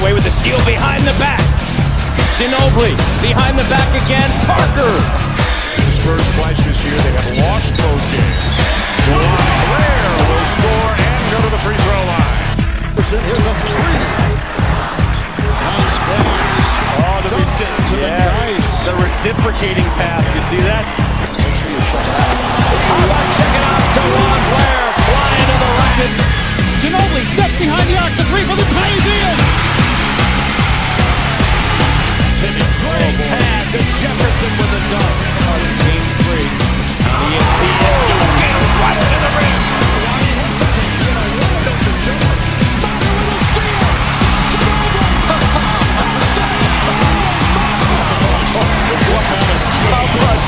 away with the steal behind the back. Ginobili behind the back again. Parker. The Spurs twice this year, they have lost both games. Blair will score and go to the free throw line. Here's a three. Nice pass. Oh, to be- Duncan to the Yeah. dice. The reciprocating pass, you see that?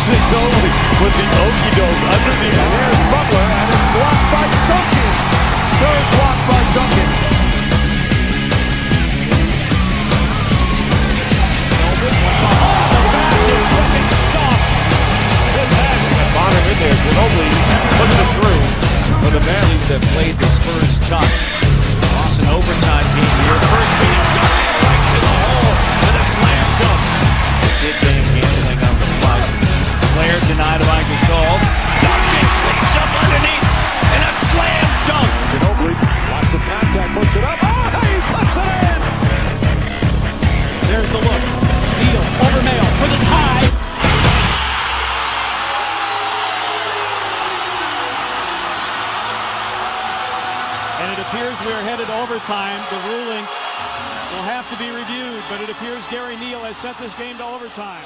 How with the okey doke under the And here's Butler, and it's blocked by Duncan. Third block by Duncan. Bonner in there. Ginobili puts it through for the man. Have played the Spurs tough. And it appears we are headed overtime. The ruling will have to be reviewed, but it appears Gary Neal has sent this game to overtime.